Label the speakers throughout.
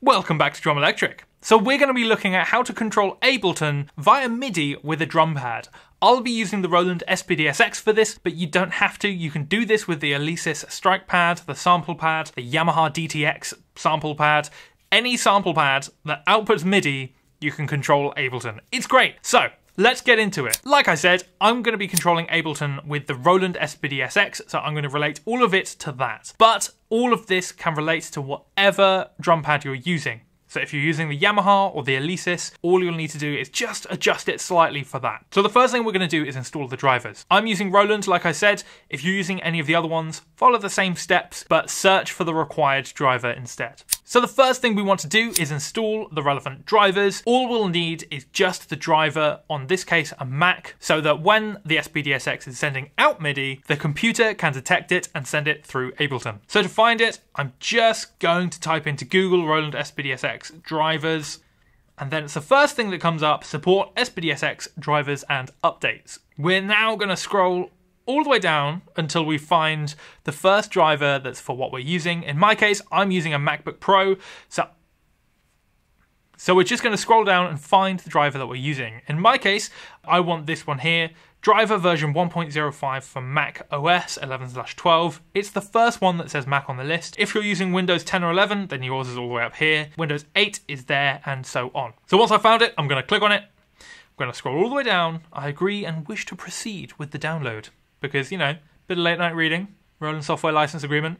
Speaker 1: Welcome back to Drum Electric. So we're going to be looking at how to control Ableton via MIDI with a drum pad. I'll be using the Roland SPD-SX for this, but you don't have to. You can do this with the Alesis Strike Pad, the Sample Pad, the Yamaha DTX Sample Pad, any sample pad that outputs MIDI, you can control Ableton. It's great. So Let's get into it. Like I said, I'm going to be controlling Ableton with the Roland SPD-SX, so I'm going to relate all of it to that. But all of this can relate to whatever drum pad you're using. So if you're using the Yamaha or the Alesis, all you'll need to do is just adjust it slightly for that. So the first thing we're to do is install the drivers. I'm using Roland, like I said. If you're using any of the other ones, follow the same steps, but search for the required driver instead. So the first thing we want to do is install the relevant drivers. All we'll need is just the driver, on this case a Mac, so that when the SPDSX is sending out MIDI, the computer can detect it and send it through Ableton. So to find it, I'm just going to type into Google Roland SPDSX drivers, and then it's the first thing that comes up, support SPDSX drivers and updates. We're now going to scroll all the way down until we find the first driver that's for what we're using. In my case, I'm using a MacBook Pro, so so we're just going to scroll down and find the driver that we're using. In my case, I want this one here, driver version 1.05 for Mac OS 11/12. It's the first one that says Mac on the list. If you're using Windows 10 or 11, then yours is all the way up here. Windows 8 is there and so on. So once I found it, I'm going to click on it. I'm going to scroll all the way down. I agree and wish to proceed with the download because, you know, bit of late night reading, Roland software license agreement.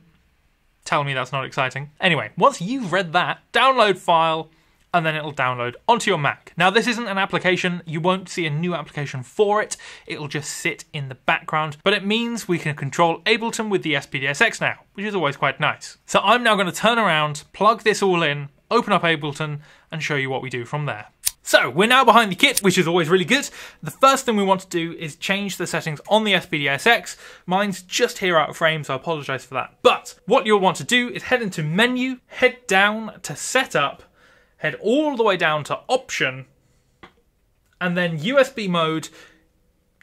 Speaker 1: Tell me that's not exciting. Anyway, once you've read that, download file, and then it'll download onto your Mac. Now, this isn't an application, you won't see a new application for it, it'll just sit in the background, but it means we can control Ableton with the SPDSX now, which is always quite nice. So I'm now going to turn around, plug this all in, open up Ableton, and show you what we do from there. So we're now behind the kit, which is always really good. The first thing we want to do is change the settings on the SPDSX. Mine's just here out of frame, so I apologize for that. But what you'll want to do is head into menu, head down to setup, head all the way down to option, and then USB mode,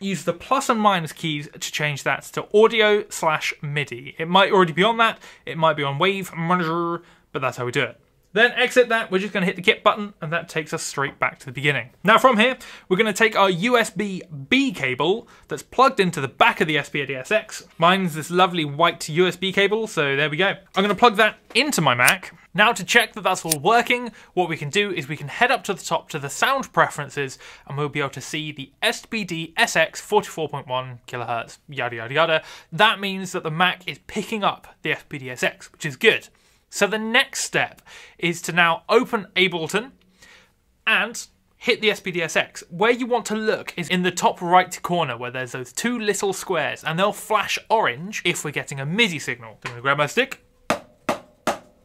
Speaker 1: use the plus and minus keys to change that to audio slash MIDI. It might already be on that, it might be on wave, manager, but that's how we do it. Then exit that, we're just going to hit the kit button, and that takes us straight back to the beginning. Now from here, we're going to take our USB-B cable that's plugged into the back of the SPDSX. Mine's this lovely white USB cable, so there we go. I'm going to plug that into my Mac. Now to check that that's all working, what we can do is we can head up to the top to the sound preferences and we'll be able to see the SPD SX 44.1 kilohertz, yada yada yada. That means that the Mac is picking up the SPDSX, which is good. So the next step is to now open Ableton and hit the SPDSX. Where you want to look is in the top right corner where there's those two little squares and they'll flash orange if we're getting a MIDI signal. I'm gonna grab my stick.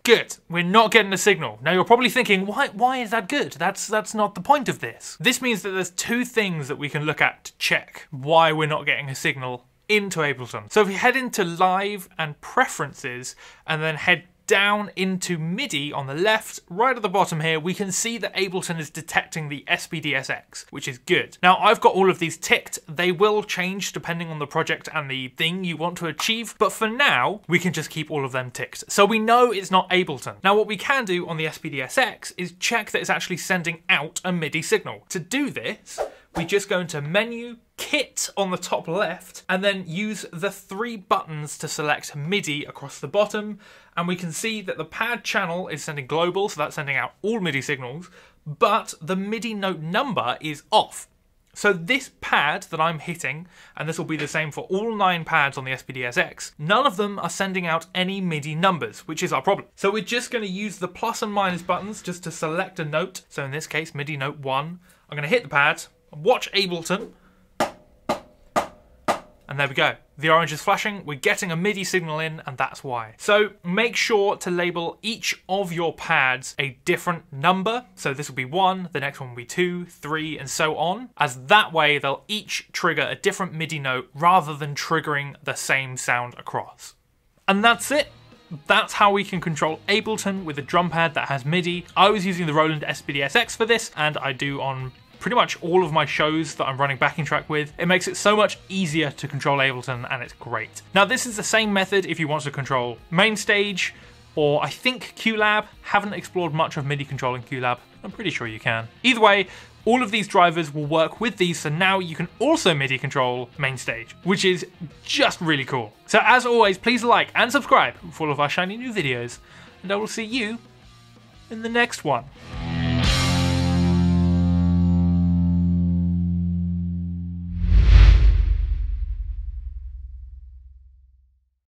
Speaker 1: Good. We're not getting a signal. Now you're probably thinking, why why is that good? That's that's not the point of this. This means that there's two things that we can look at to check why we're not getting a signal into Ableton. So if you head into live and preferences and then head down into MIDI on the left, right at the bottom here, we can see that Ableton is detecting the SPDSX, which is good. Now, I've got all of these ticked. They will change depending on the project and the thing you want to achieve, but for now, we can just keep all of them ticked. So we know it's not Ableton. Now, what we can do on the SPDSX is check that it's actually sending out a MIDI signal. To do this, we just go into menu, kit on the top left, and then use the three buttons to select MIDI across the bottom. And we can see that the pad channel is sending global, so that's sending out all MIDI signals, but the MIDI note number is off. So this pad that I'm hitting, and this will be the same for all nine pads on the SPDSX, none of them are sending out any MIDI numbers, which is our problem. So we're just going to use the plus and minus buttons just to select a note. So in this case, MIDI note 1. I'm going to hit the pad, watch Ableton, and there we go. The orange is flashing, we're getting a MIDI signal in, and that's why. So make sure to label each of your pads a different number. So this will be one, the next one will be two, three, and so on, as that way they'll each trigger a different MIDI note rather than triggering the same sound across. And that's it that's how we can control Ableton with a drum pad that has MIDI. I was using the Roland SPDSX for this, and I do on pretty much all of my shows that I'm running backing track with. It makes it so much easier to control Ableton and it's great. Now this is the same method if you want to control Mainstage, or I think QLab. Haven't explored much of MIDI control in QLab. I'm pretty sure you can. Either way, all of these drivers will work with these, so now you can also MIDI control Mainstage, which is just really cool. So as always, please like and subscribe for all of our shiny new videos, and I will see you in the next one.